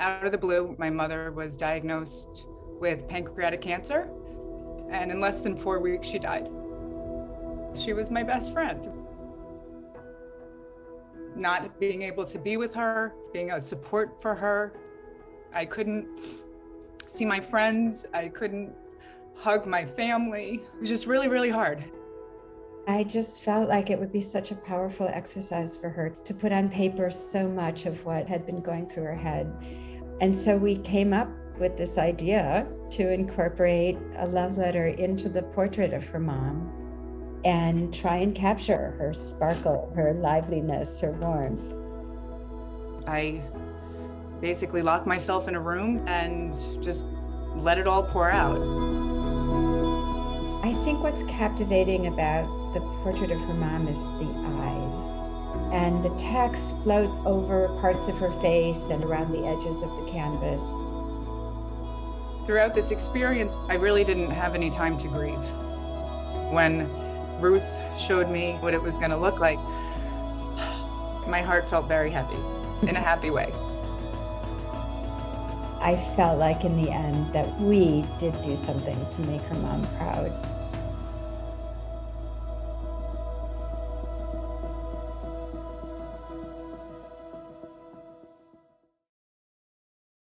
Out of the blue, my mother was diagnosed with pancreatic cancer, and in less than four weeks, she died. She was my best friend. Not being able to be with her, being a support for her, I couldn't see my friends, I couldn't hug my family. It was just really, really hard. I just felt like it would be such a powerful exercise for her to put on paper so much of what had been going through her head. And so we came up with this idea to incorporate a love letter into the portrait of her mom and try and capture her sparkle, her liveliness, her warmth. I basically locked myself in a room and just let it all pour out. I think what's captivating about the portrait of her mom is the eyes. And the text floats over parts of her face and around the edges of the canvas. Throughout this experience, I really didn't have any time to grieve. When Ruth showed me what it was going to look like, my heart felt very heavy in a happy way. I felt like in the end that we did do something to make her mom proud.